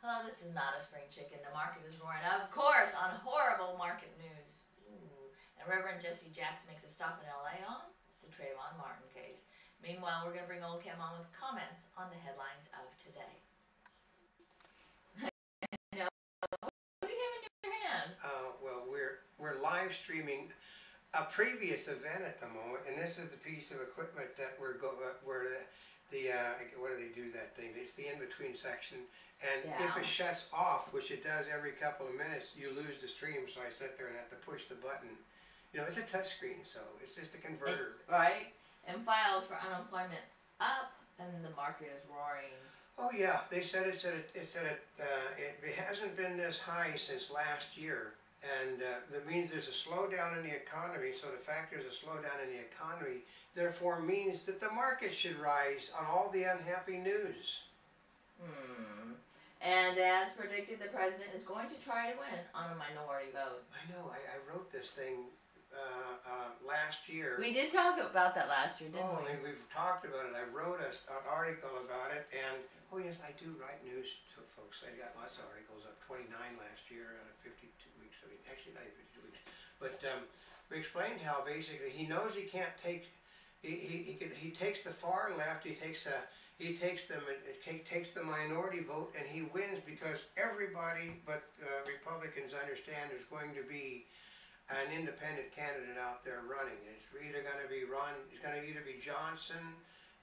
Hello, this is not a spring chicken. The market is roaring, of course, on horrible market news. Ooh. And Reverend Jesse Jackson makes a stop in LA on the Trayvon Martin case. Meanwhile, we're going to bring Oldecam on with comments on the headlines of today. what do you have in your hand? Uh, well, we're we're live streaming a previous event at the moment, and this is the piece of equipment that we're go uh, where the uh, what do they do that thing? It's the in between section, and Yeah. if it shuts off, which it does every couple of minutes, you lose the stream. So I sit there and have to push the button. You know, it's a touch screen, so it's just a converter. Right? And files for unemployment up, and the market is roaring. Oh yeah, they said it's at a, it's at a, uh, it, it hasn't been this high since last year, and uh, that means there's a slowdown in the economy. So the fact there's a slowdown in the economy, therefore means that the market should rise on all the unhappy news. Hmm. And as predicted, the president is going to try to win on a minority vote. I know. I, I wrote this thing uh, uh, last year. We did talk about that last year, didn't Oh, we? and we've talked about it. I wrote a, an article about it, and oh yes, I do write news to folks. I got lots of articles up 29 last year out of 52 weeks. I mean, actually not even 52 weeks. But um, we explained how basically he knows he can't take. He he he, he takes the far left. He takes a he takes them it takes the minority vote, and he wins because everybody but uh, Republicans understand there's going to be an independent candidate out there running. It's either going to be Ron, it's going to either be Johnson,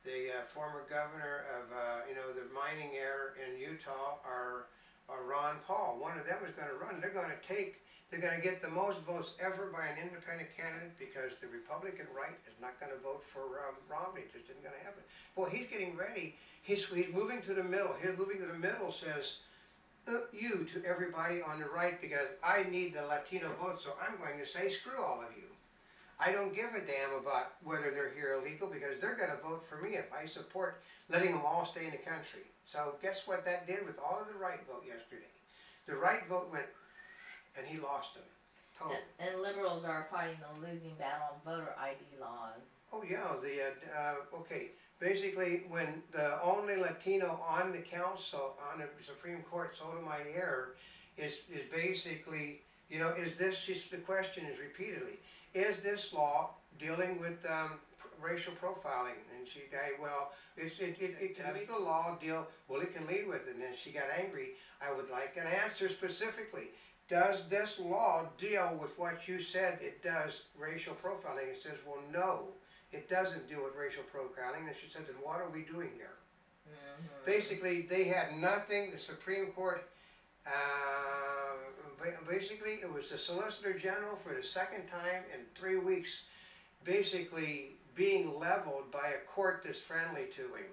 the uh, former governor of, uh, you know, the mining area in Utah, or, or Ron Paul. One of them is going to run. They're going to take, they're going to get the most votes ever by an independent candidate because the Republican right is not going to vote for um, Romney. It just isn't going to happen. Well, he's getting ready. He's, he's moving to the middle. He's moving to the middle says, you to everybody on the right because I need the Latino vote, so I'm going to say screw all of you. I don't give a damn about whether they're here illegal because they're going to vote for me if I support letting them all stay in the country. So guess what that did with all of the right vote yesterday? The right vote went, and he lost them. Totally. And, and liberals are fighting the losing battle on voter ID laws. Oh yeah, the uh, uh, okay. Basically, when the only Latino on the council on the Supreme Court, Sotomayor, is is basically you know is this the question is repeatedly is this law dealing with um, pr- racial profiling? And she guy well it's, it it it can lead the law deal well it can lead with it. And then she got angry. I would like an answer specifically. Does this law deal with what you said it does racial profiling? It says, well, no, it doesn't deal with racial profiling. And she said, then what are we doing here? Mhm. Basically, they had nothing, the Supreme Court, uh, basically, it was the Solicitor General for the second time in three weeks, basically being leveled by a court that's friendly to him.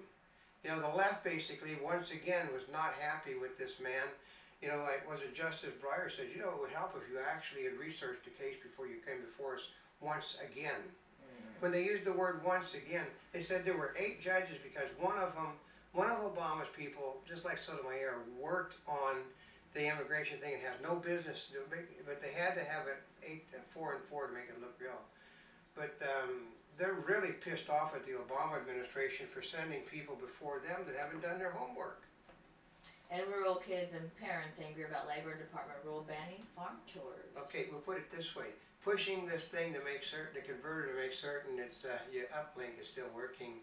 You know, the left basically, once again, was not happy with this man. You know, like, was it Justice Breyer said, you know, it would help if you actually had researched the case before you came before us once again. When they used the word once again, they said there were eight judges because one of them, one of Obama's people, just like Sotomayor, worked on the immigration thing and has no business to make, but they had to have it eight, four and four to make it look real. But um, they're really pissed off at the Obama administration for sending people before them that haven't done their homework. And rural kids and parents angry about Labor Department rule banning farm chores. Okay, we'll put it this way. Pushing this thing to make certain, the converter to make certain it's, uh, your uplink is still working,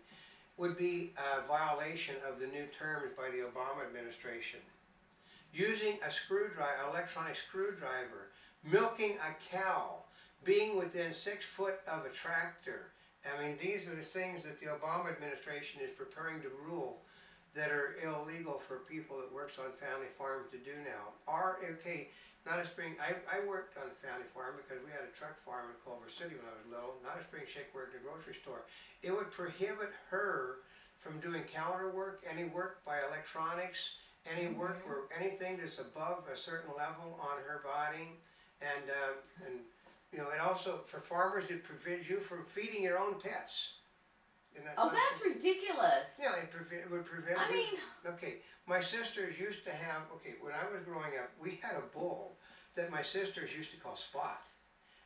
would be a violation of the new terms by the Obama administration. Using a screwdriver, electronic screwdriver, milking a cow, being within six foot of a tractor. I mean, these are the things that the Obama administration is preparing to rule that are illegal for people that works on family farms to do now. Are, okay, not a spring, I, I worked on a family farm because we had a truck farm in Culver City when I was little. Not a spring shake worked at a grocery store. It would prohibit her from doing counter work, any work by electronics, any work or anything that's above a certain level on her body. And, um, and, you know, it also, for farmers, it prevents you from feeding your own pets. Isn't that Oh, that's ridiculous. Yeah, it, preve- it would prevent. I mean- okay, my sisters used to have. Okay, when I was growing up, we had a bull that my sisters used to call Spot,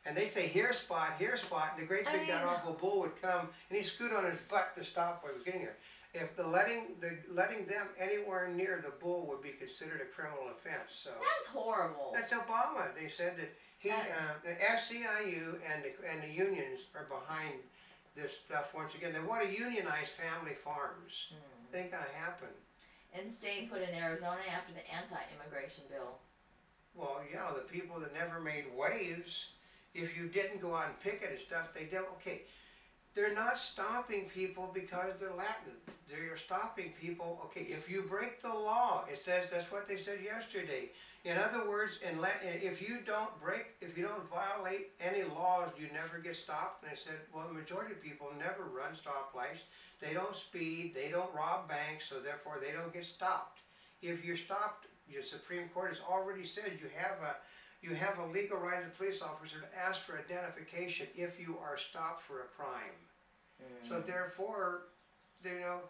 and they'd say, "Here, Spot, here, Spot," and the great I big that mean- awful bull would come, and he'd scoot on his butt to stop what was getting her. if the letting, the, letting them anywhere near the bull would be considered a criminal offense, so. That's horrible. That's Obama, they said that he, Uh, uh, the SEIU and the, and the unions are behind this stuff once again, they wanna unionize family farms. Hmm. Ain't gonna happen. And staying put in Arizona after the anti-immigration bill. Well, yeah, the people that never made waves, if you didn't go out and picket and stuff, they don't, okay. They're not stopping people because they're Latin. They're stopping people, okay, if you break the law, it says, that's what they said yesterday. In other words, in La- if you don't break, if you don't violate any laws, you never get stopped. And they said, well, the majority of people never run stoplights. They don't speed, they don't rob banks, so therefore they don't get stopped. If you're stopped, your Supreme Court has already said you have a, you have a legal right as a police officer to ask for identification if you are stopped for a crime. So therefore, you know,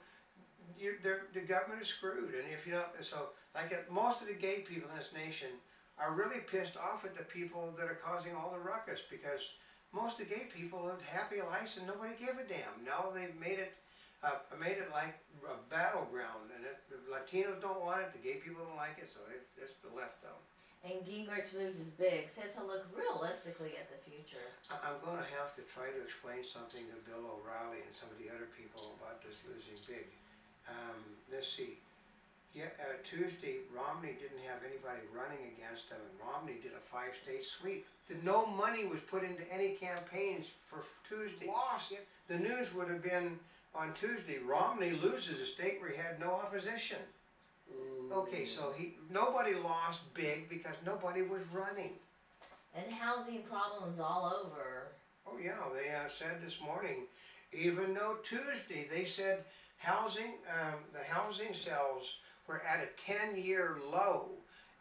you, the government is screwed, and if you don't, so, like, uh, most of the gay people in this nation are really pissed off at the people that are causing all the ruckus, because most of the gay people lived happy lives and nobody gave a damn. Now they've made it, uh, made it like a battleground, and it, the Latinos don't want it, the gay people don't like it, so it, it's the left though. And Gingrich loses big, says he'll look realistically at the future. I- I'm gonna have to try to explain something to Bill O'Reilly and some of the other people about this losing big. Um, let's see. Yeah, uh, Tuesday, Romney didn't have anybody running against him, and Romney did a five-state sweep. The, no money was put into any campaigns for Tuesday. Lost. The news would have been on Tuesday, Romney loses a state where he had no opposition. Okay, so he, nobody lost big because nobody was running. And housing problems all over. Oh, yeah, they uh, said this morning, even though Tuesday, they said housing, um, the housing sales were at a ten-year low,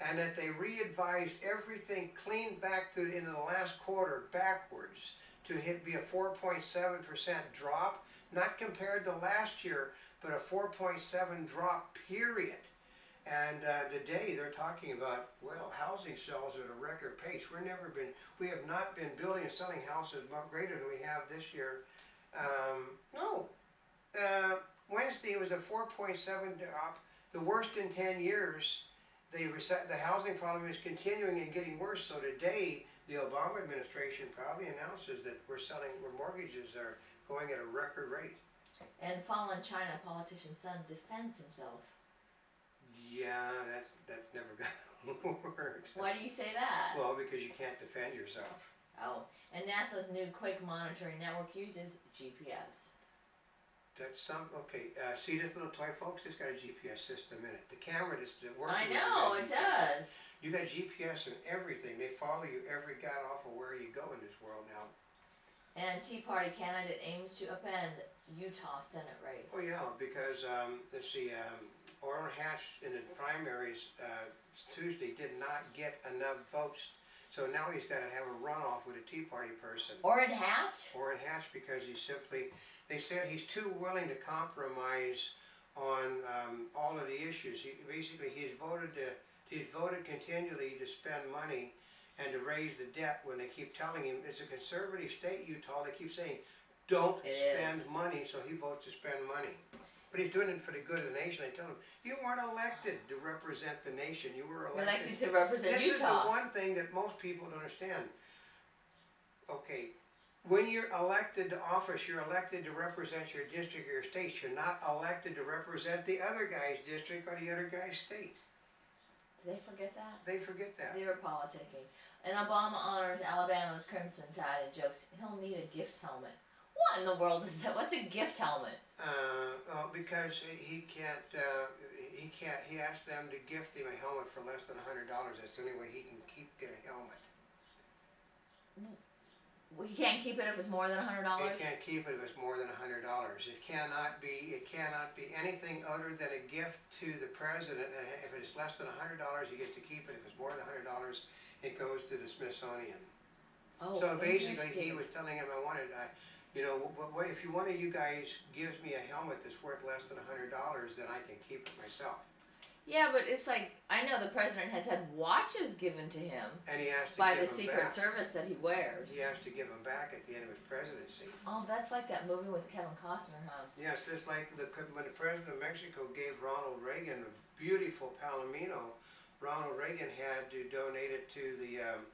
and that they re-advised everything clean back to, into the last quarter backwards to hit, be a four point seven percent drop, not compared to last year, but a four point seven drop period. And uh, today they're talking about, well, housing sales at a record pace. We're never been, we have not been building and selling houses greater than we have this year. Um, no. Uh, Wednesday was a 4.7 drop, the worst in 10 years. Reset, the housing problem is continuing and getting worse. So today, the Obama administration probably announces that we're selling, where mortgages are going at a record rate. And fallen China politician son defends himself. Yeah, that's that's never gonna work. so- Why do you say that? Well, because you can't defend yourself. Oh, and NASA's new quake monitoring network uses GPS. That's some, okay, uh, see this little toy, folks? It's got a GPS system in it. The camera that's that working. I know, it does. You got GPS and everything. They follow you every god awful where you go in this world now. And Tea Party candidate aims to upend Utah Senate race. Oh, yeah, because, um, let's see, um, Orrin Hatch in the primaries, uh, Tuesday did not get enough votes. So now he's gotta have a runoff with a Tea Party person. Orrin Hatch? Orrin Hatch because he simply, they said he's too willing to compromise on um, all of the issues. He, basically, he's voted to, he's voted continually to spend money and to raise the debt when they keep telling him, it's a conservative state, Utah, they keep saying, don't It spend is. money, so he votes to spend money. But he's doing it for the good of the nation. I tell him, you weren't elected to represent the nation, you were elected Elected to represent this is the one thing that most people don't understand. Okay, when you're elected to office, you're elected to represent your district or your state. You're not elected to represent the other guy's district or the other guy's state. Did they forget that? They forget that. They were politicking. And Obama honors Alabama's Crimson Tide and jokes he'll need a gift helmet. What in the world is that? What's a gift helmet? Uh, uh, because he can't, uh, he can't, he asked them to gift him a helmet for less than a hundred dollars. That's the only way he can keep, get a helmet. We can't keep it if it's more than a hundred He dollars. can't keep it if it's more than a hundred dollars. It cannot be, it cannot be anything other than a gift to the president. And if it is less than a hundred dollars, he gets to keep it. If it's more than a hundred dollars, it goes to the Smithsonian. Oh, So basically, he was telling him, I wanted, I, you know, if you, one of you guys gives me a helmet that's worth less than a hundred dollars, then I can keep it myself. Yeah, but it's like I know the president has had watches given to him And he has to by the Secret back. Service that he wears. He has to give them back at the end of his presidency. Oh, that's like that movie with Kevin Costner, huh? Yes, it's like the, when the president of Mexico gave Ronald Reagan a beautiful Palomino, Ronald Reagan had to donate it to the, um,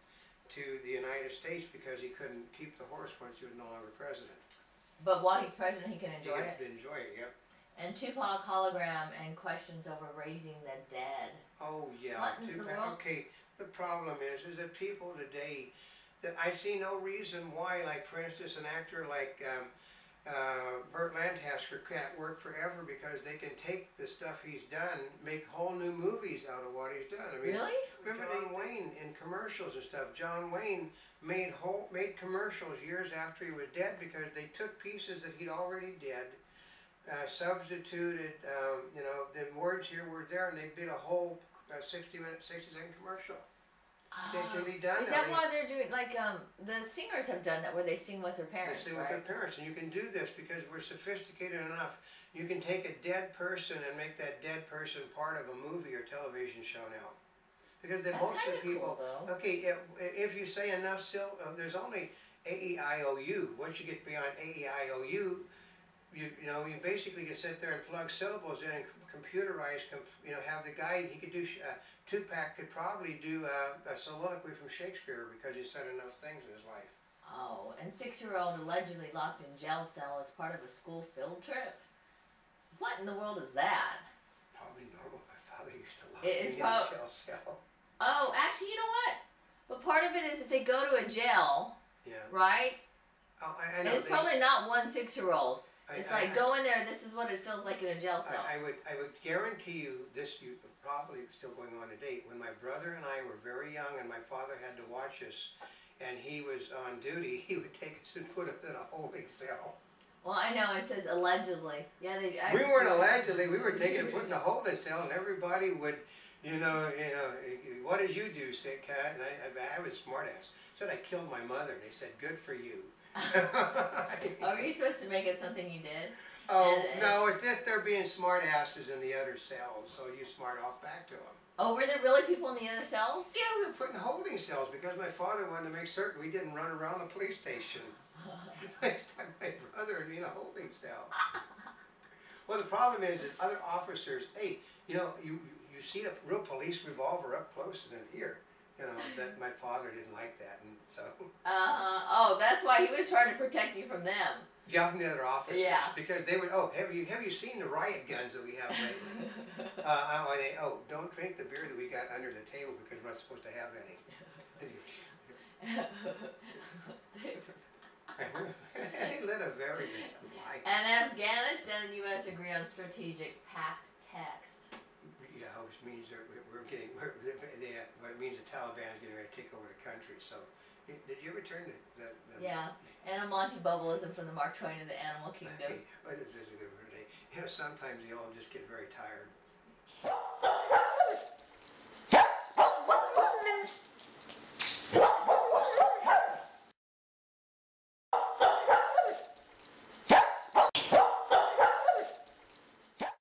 to the United States because he couldn't keep the horse once he was no longer president. But while he's president, he can He enjoy it. could Enjoy it, yep. And Tupac hologram and questions over raising the dead. Oh, yeah, too the Okay, the problem is, is that people today, that I see no reason why, like, for instance, an actor like, um, uh, Burt Lancaster can't work forever because they can take the stuff he's done, make whole new movies out of what he's done. I mean, Really? remember John Wayne in commercials and stuff. John Wayne made whole made commercials years after he was dead because they took pieces that he'd already did, uh, substituted, um, you know, the words here, words there, and they did a whole uh, 60 minute, 60 second commercial. It can be done. Is that why they're doing like um the singers have done that where they sing with their parents? They sing with their parents, and you can do this because we're sophisticated enough. You can take a dead person and make that dead person part of a movie or television show now. Because the That's most of the people, cool okay, if, if you say enough still, uh, there's only A E I O U. Once you get beyond A E I O U, you, you know, you basically can sit there and plug syllables in and com- computerize, com- you know, have the guy, he could do, uh, Tupac could probably do uh, a soliloquy from Shakespeare because he said enough things in his life. Oh, and six-year-old allegedly locked in jail cell as part of a school field trip. What in the world is that? Probably normal. My father used to lock It me is in a jail cell. Oh, actually, you know what? But part of it is if they go to a jail, Yeah. right? Oh, I, I And it's they- probably not one six-year-old. I- It's I- like go in there. This is what it feels like in a jail cell. I, I would, I would guarantee you, this you probably still going on to date. When my brother and I were very young, and my father had to watch us, and he was on duty, he would take us and put us in a holding cell. well, I know it says allegedly. Yeah, they. I We weren't allegedly, we were taken and put in a holding cell, and everybody would, you know, you know, what did you do, sick cat? And I, I, I was a smartass. Said I killed my mother. They said, good for you. Oh, were you supposed to make it something you did? Oh, And- uh, no, it's just they're being smart asses in the other cells, so you smart off back to them. Oh, were there really people in the other cells? Yeah, we were put in holding cells because my father wanted to make certain we didn't run around the police station. I stuck my brother in a holding cell. Well, the problem is, is other officers, hey, you know, you, you see a real police revolver up close than here. You know, that my father didn't like that, and so, Uh-huh. oh, that's why he was trying to protect you from them. yeah, from the other officers. Yeah. Because they would, oh, have you, have you seen the riot guns that we have lately? Uh, oh, and they, oh, don't drink the beer that we got under the table because we're not supposed to have any. they led a very life. and Afghanistan and U.S. agree on strategic pact text. Yeah, which means that we're, we're getting, we're, they, they, what it means the Taliban's getting ready to take over the country. So, did did you ever turn the, the, the Yeah, and a Monty Bubbleism from the Mark Twain of the Animal Kingdom. Hey, but this is a good one today. You know, sometimes you all just get very tired.